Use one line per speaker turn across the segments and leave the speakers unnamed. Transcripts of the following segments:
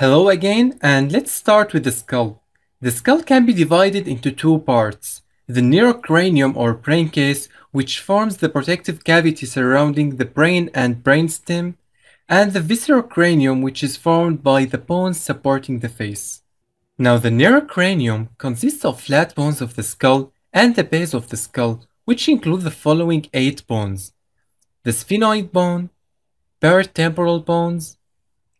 Hello again, and let's start with the skull. The skull can be divided into two parts. The neurocranium or brain case, which forms the protective cavity surrounding the brain and brainstem, and the viscerocranium, which is formed by the bones supporting the face. Now, the neurocranium consists of flat bones of the skull and the base of the skull, which include the following eight bones the sphenoid bone, paired temporal bones,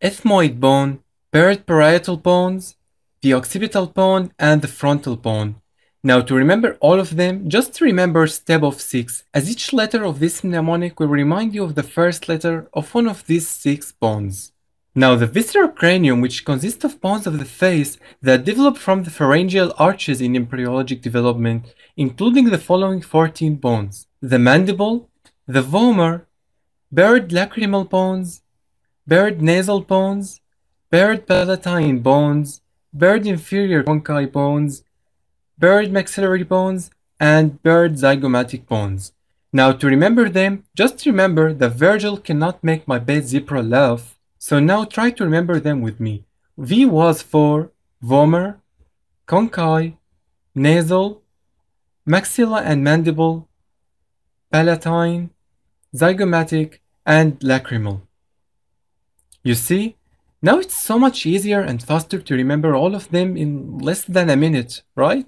ethmoid bone, paired parietal bones, the occipital bone, and the frontal bone. Now to remember all of them, just remember step of 6, as each letter of this mnemonic will remind you of the first letter of one of these 6 bones. Now the viscerocranium, which consists of bones of the face that develop from the pharyngeal arches in embryologic development, including the following 14 bones. The mandible, the vomer, paired lacrimal bones, paired nasal bones, paired palatine bones, paired inferior conchae bones, paired maxillary bones, and paired zygomatic bones. Now to remember them, just remember that Virgil cannot make my bed zebra laugh, so now try to remember them with me. V was for vomer, conchae, nasal, maxilla and mandible, palatine, zygomatic, and lacrimal. You see, now it's so much easier and faster to remember all of them in less than a minute, right?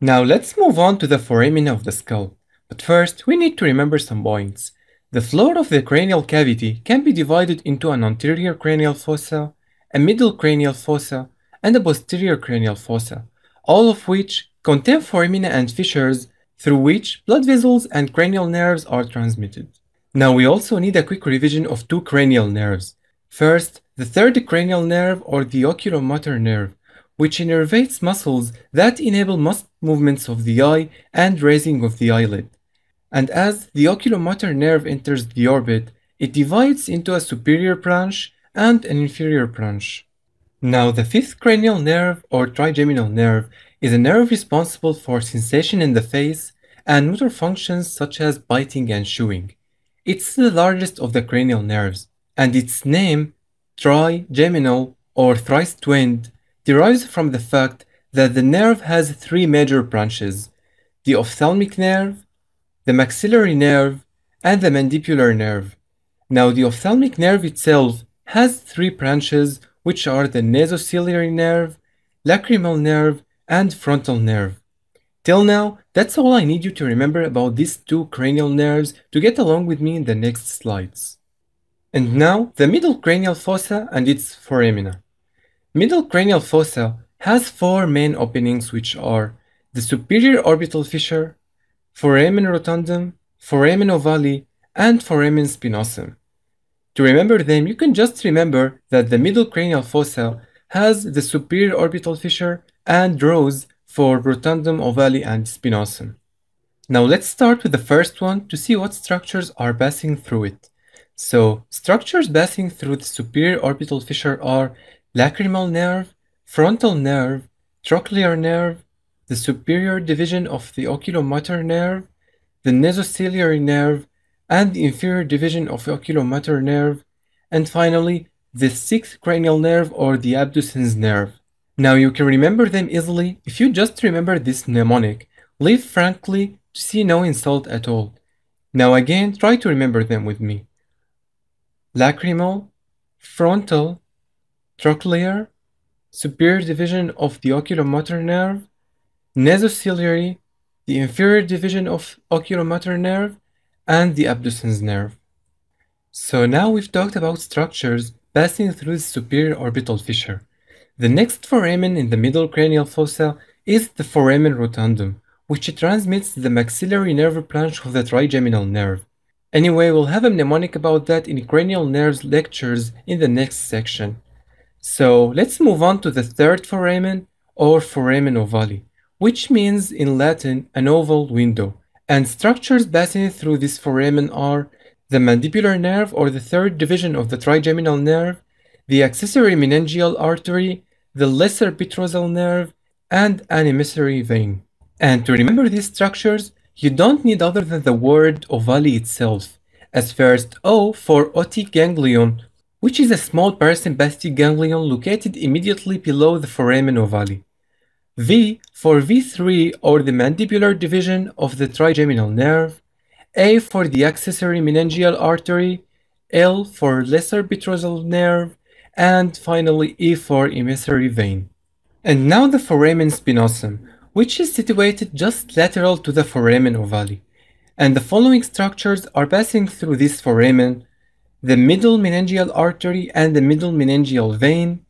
Now let's move on to the foramina of the skull. But first, we need to remember some points. The floor of the cranial cavity can be divided into an anterior cranial fossa, a middle cranial fossa, and a posterior cranial fossa, all of which contain foramina and fissures through which blood vessels and cranial nerves are transmitted. Now we also need a quick revision of two cranial nerves. First, the third cranial nerve or the oculomotor nerve, which innervates muscles that enable most movements of the eye and raising of the eyelid. And as the oculomotor nerve enters the orbit, it divides into a superior branch and an inferior branch. Now the fifth cranial nerve or trigeminal nerve is a nerve responsible for sensation in the face and motor functions such as biting and chewing. It's the largest of the cranial nerves, and its name trigeminal or thrice-twinned derives from the fact that the nerve has three major branches, the ophthalmic nerve, the maxillary nerve, and the mandibular nerve. Now the ophthalmic nerve itself has three branches which are the nasociliary nerve, lacrimal nerve, and frontal nerve. Till now, that's all I need you to remember about these two cranial nerves to get along with me in the next slides. And now, the middle cranial fossa and its foramina. Middle cranial fossa has four main openings which are the superior orbital fissure, foramen rotundum, foramen ovale, and foramen spinosum. To remember them, you can just remember that the middle cranial fossa has the superior orbital fissure and rows for rotundum, ovale, and spinosum. Now let's start with the first one to see what structures are passing through it. So structures passing through the superior orbital fissure are lacrimal nerve, frontal nerve, trochlear nerve, the superior division of the oculomotor nerve, the nasociliary nerve, and the inferior division of the oculomotor nerve, and finally the sixth cranial nerve or the abducens nerve. Now you can remember them easily if you just remember this mnemonic. Live frankly to see no insult at all. Now again, try to remember them with me lacrimal, frontal, trochlear, superior division of the oculomotor nerve, nasociliary, the inferior division of oculomotor nerve, and the abducens nerve. So now we've talked about structures passing through the superior orbital fissure. The next foramen in the middle cranial fossa is the foramen rotundum, which transmits the maxillary nerve branch of the trigeminal nerve. Anyway, we'll have a mnemonic about that in cranial nerves lectures in the next section. So let's move on to the third foramen or foramen ovale, which means in Latin an oval window. And structures passing through this foramen are the mandibular nerve or the third division of the trigeminal nerve, the accessory meningeal artery, the lesser petrosal nerve, and an emissary vein. And to remember these structures, you don't need other than the word ovale itself, as first O for otic ganglion, which is a small parasympathetic ganglion located immediately below the foramen ovale. V for V3 or the mandibular division of the trigeminal nerve, A for the accessory meningeal artery, L for lesser petrosal nerve, and finally E for emissary vein. And now the foramen spinosum, which is situated just lateral to the foramen ovale. And the following structures are passing through this foramen, the middle meningeal artery and the middle meningeal vein,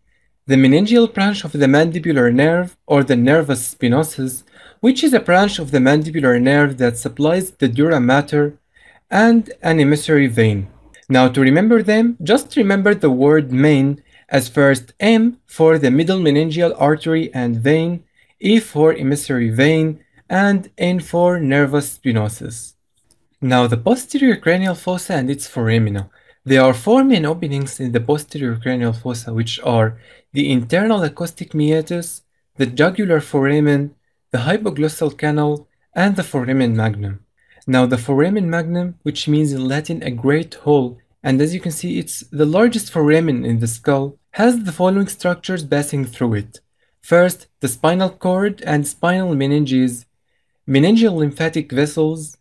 the meningeal branch of the mandibular nerve or the nervus spinosus, which is a branch of the mandibular nerve that supplies the dura mater, and an emissary vein. Now to remember them, just remember the word main as first M for the middle meningeal artery and vein, E for emissary vein, and N for nervus spinosus. Now the posterior cranial fossa and its foramina. There are four main openings in the posterior cranial fossa which are the internal acoustic meatus, the jugular foramen, the hypoglossal canal, and the foramen magnum. Now the foramen magnum, which means in Latin a great hole, and as you can see it's the largest foramen in the skull, has the following structures passing through it. First, the spinal cord and spinal meninges, meningeal lymphatic vessels,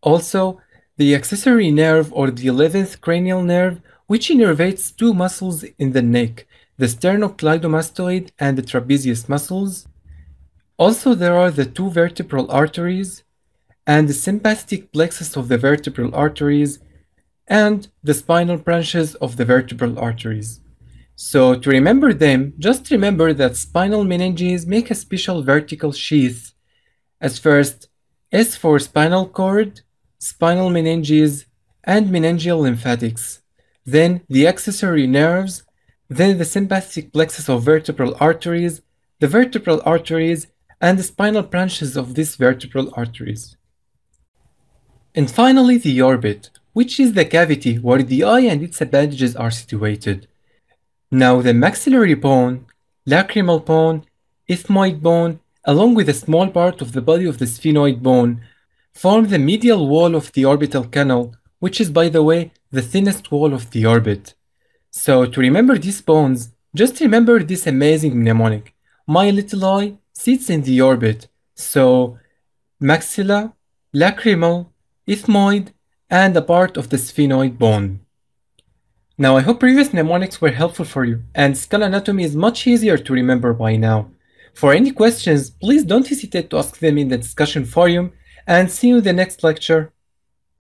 also the accessory nerve or the 11th cranial nerve, which innervates two muscles in the neck, the sternocleidomastoid and the trapezius muscles. Also, there are the two vertebral arteries, and the sympathetic plexus of the vertebral arteries and the spinal branches of the vertebral arteries. So to remember them, just remember that spinal meninges make a special vertical sheath as first S for spinal cord, spinal meninges, and meningeal lymphatics, then the accessory nerves, then the sympathetic plexus of vertebral arteries, the vertebral arteries, and the spinal branches of these vertebral arteries. And finally, the orbit, which is the cavity where the eye and its appendages are situated. Now, the maxillary bone, lacrimal bone, ethmoid bone, along with a small part of the body of the sphenoid bone, form the medial wall of the orbital canal, which is, by the way, the thinnest wall of the orbit. So, to remember these bones, just remember this amazing mnemonic. My little eye sits in the orbit. So, maxilla, lacrimal, ethmoid, and a part of the sphenoid bone. Now I hope previous mnemonics were helpful for you, and skull anatomy is much easier to remember by now. For any questions, please don't hesitate to ask them in the discussion forum, and see you in the next lecture.